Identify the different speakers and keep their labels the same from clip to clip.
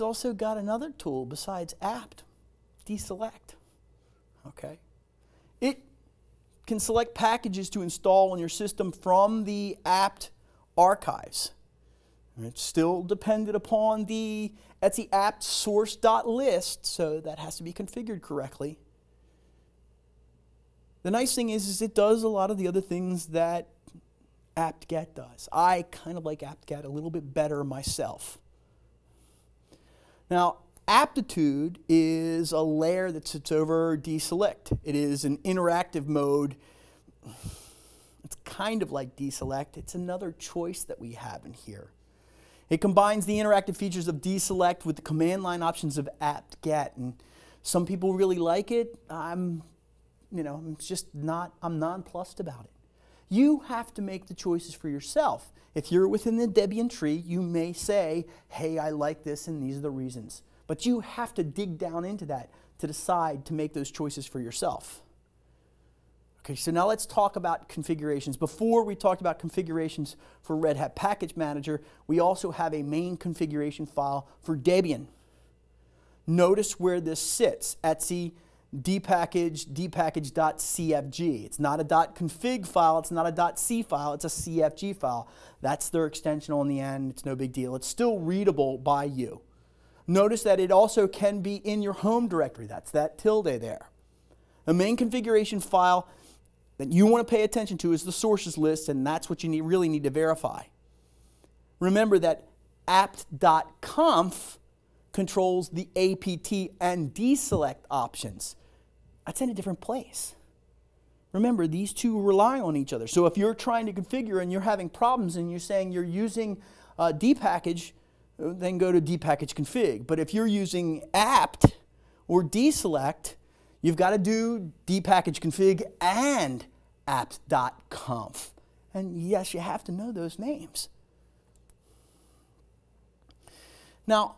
Speaker 1: Also got another tool besides apt, dselect. Okay. It can select packages to install on your system from the apt archives. And it's still dependent upon the Etsy apt source.list, so that has to be configured correctly. The nice thing is, is it does a lot of the other things that apt-get does. I kind of like apt-get a little bit better myself. Now, aptitude is a layer that sits over dselect. It is an interactive mode. It's kind of like dselect. It's another choice that we have in here. It combines the interactive features of dselect with the command line options of apt-get. And some people really like it. I'm, you know, I'm just not, I'm nonplussed about it. You have to make the choices for yourself. If you're within the Debian tree, you may say, hey, I like this and these are the reasons. But you have to dig down into that to decide to make those choices for yourself. Okay, so now let's talk about configurations. Before we talked about configurations for Red Hat Package Manager, we also have a main configuration file for Debian. Notice where this sits, Etsy dpackage dpackage.cfg. It's not a .config file, it's not a .c file, it's a CFG file. That's their extension on the end, it's no big deal. It's still readable by you. Notice that it also can be in your home directory, that's that tilde there. The main configuration file that you want to pay attention to is the sources list, and that's what you need, really need to verify. Remember that apt.conf controls the apt and dselect options. That's in a different place. Remember, these two rely on each other. So if you're trying to configure and you're having problems and you're saying you're using uh, dpackage, then go to dpackage config. But if you're using apt or dselect, You've got to do dpackage config and apt.conf. And yes, you have to know those names. Now,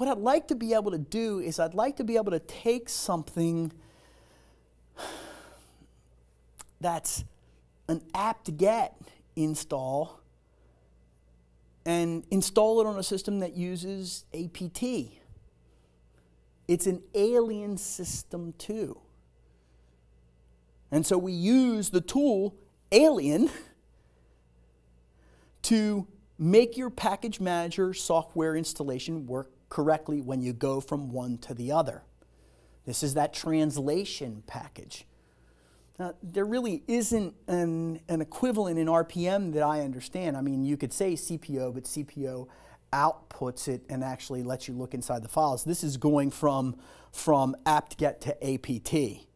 Speaker 1: what I'd like to be able to do is I'd like to be able to take something that's an apt-get install and install it on a system that uses apt. It's an alien system too. And so we use the tool alien to make your package manager software installation work correctly when you go from one to the other. This is that translation package. Now, there really isn't an, an equivalent in RPM that I understand. I mean, you could say CPIO, but CPIO outputs it and actually lets you look inside the files. This is going from, from apt-get to apt.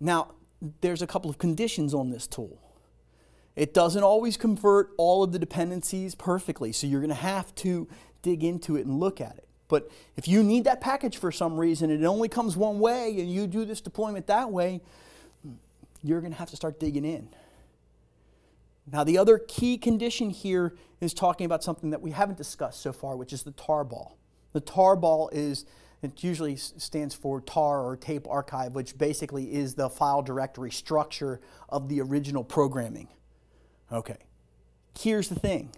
Speaker 1: Now, there's a couple of conditions on this tool. It doesn't always convert all of the dependencies perfectly, so you're going to have to dig into it and look at it. But if you need that package for some reason and it only comes one way and you do this deployment that way, you're going to have to start digging in. Now, the other key condition here is talking about something that we haven't discussed so far, which is the tarball. The tarball is, it usually stands for tar or tape archive, which basically is the file directory structure of the original programming. Okay, here's the thing.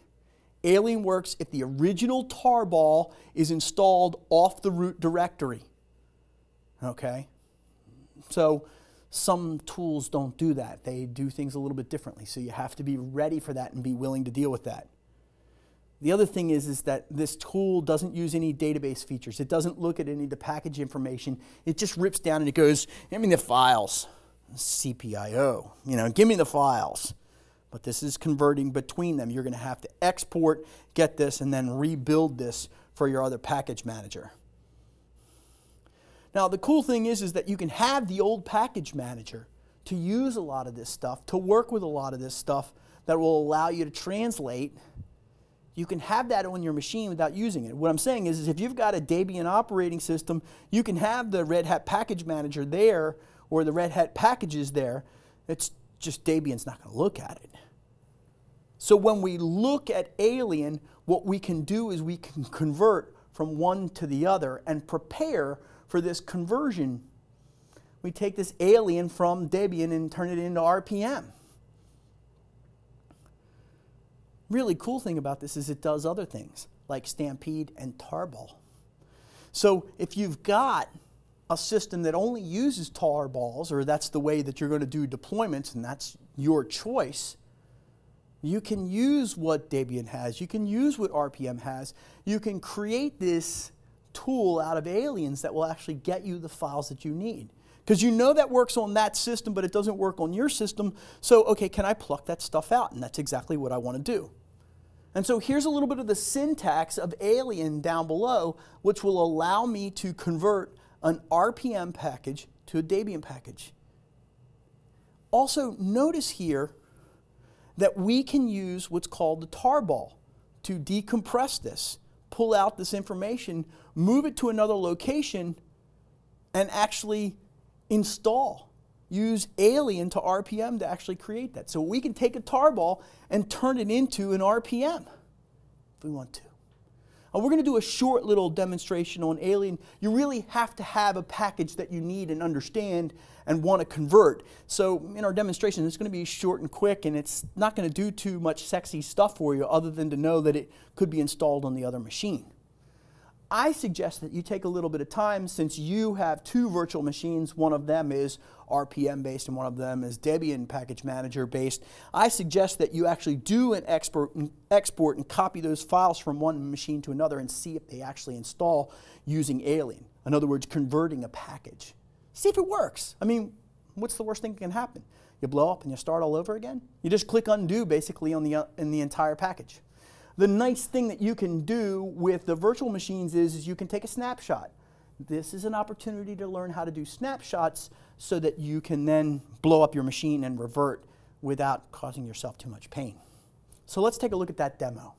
Speaker 1: Alien works if the original tarball is installed off the root directory. Okay, so some tools don't do that. They do things a little bit differently. So you have to be ready for that and be willing to deal with that. The other thing is, is that this tool doesn't use any database features. It doesn't look at any of the package information. It just rips down and it goes, give me the files, CPIO, you know, give me the files. But this is converting between them. You're going to have to export, get this, and then rebuild this for your other package manager. Now, the cool thing is, is that you can have the old package manager to use a lot of this stuff, to work with a lot of this stuff that will allow you to translate. You can have that on your machine without using it. What I'm saying is, is if you've got a Debian operating system, you can have the Red Hat package manager there or the Red Hat packages there. It's just Debian's not going to look at it. So when we look at Alien, what we can do is we can convert from one to the other and prepare for this conversion. We take this alien from Debian and turn it into RPM. Really cool thing about this is it does other things. like Stampede and Tarball. So if you've got a system that only uses tarballs, or that's the way that you're going to do deployments, and that's your choice, you can use what Debian has, you can use what RPM has, you can create this tool out of aliens that will actually get you the files that you need. Because you know that works on that system, but it doesn't work on your system. So, okay, can I pluck that stuff out? And that's exactly what I want to do. And so here's a little bit of the syntax of alien down below, which will allow me to convert an RPM package to a Debian package. Also, notice here that we can use what's called the tarball to decompress this, pull out this information, move it to another location, and actually install. Use Alien to RPM to actually create that. So we can take a tarball and turn it into an RPM if we want to. And we're going to do a short little demonstration on Alien. You really have to have a package that you need and understand and want to convert. So in our demonstration, it's going to be short and quick, and it's not going to do too much sexy stuff for you other than to know that it could be installed on the other machine. I suggest that you take a little bit of time since you have two virtual machines. One of them is RPM based and one of them is Debian Package Manager based. I suggest that you actually do an export, export and copy those files from one machine to another and see if they actually install using Alien. In other words, converting a package. See if it works. I mean, what's the worst thing that can happen? You blow up and you start all over again? You just click undo basically on the, uh, in the entire package. The nice thing that you can do with the virtual machines is, is you can take a snapshot. This is an opportunity to learn how to do snapshots so that you can then blow up your machine and revert without causing yourself too much pain. So let's take a look at that demo.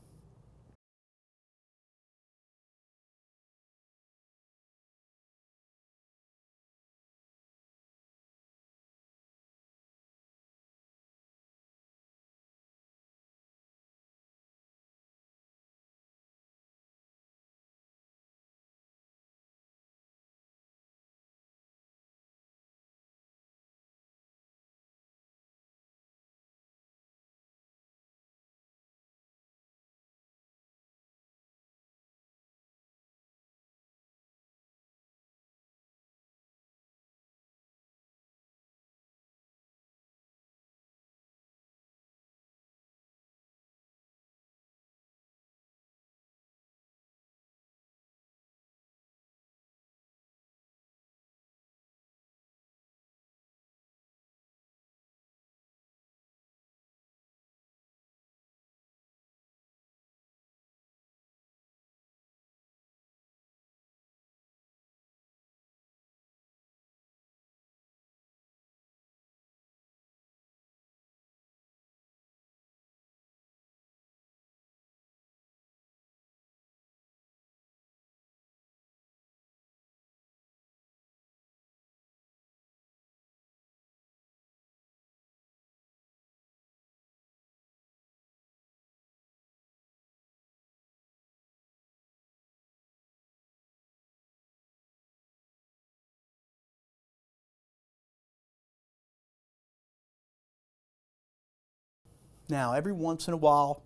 Speaker 1: Now, every once in a while,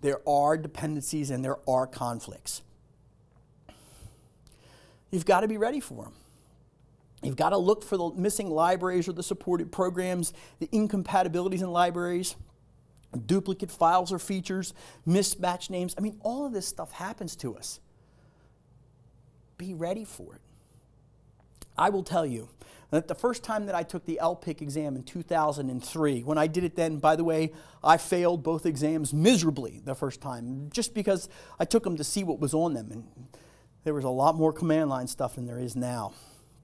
Speaker 1: there are dependencies and there are conflicts. You've got to be ready for them. You've got to look for the missing libraries or the supported programs, the incompatibilities in libraries, duplicate files or features, mismatched names. I mean, all of this stuff happens to us. Be ready for it. I will tell you, that the first time that I took the LPIC exam in 2003, when I did it then, by the way, I failed both exams miserably the first time, just because I took them to see what was on them. And there was a lot more command line stuff than there is now,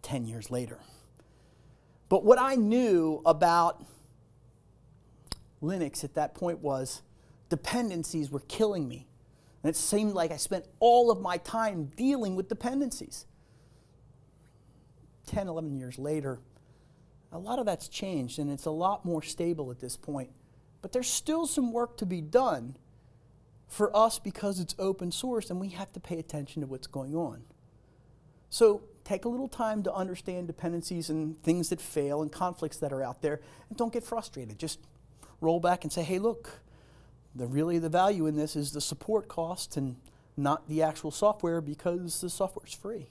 Speaker 1: 10 years later. But what I knew about Linux at that point was dependencies were killing me. And it seemed like I spent all of my time dealing with dependencies. 10, 11 years later, a lot of that's changed and it's a lot more stable at this point. But there's still some work to be done for us because it's open source and we have to pay attention to what's going on. So take a little time to understand dependencies and things that fail and conflicts that are out there and don't get frustrated. Just roll back and say, hey, look, the really the value in this is the support cost and not the actual software because the software is free.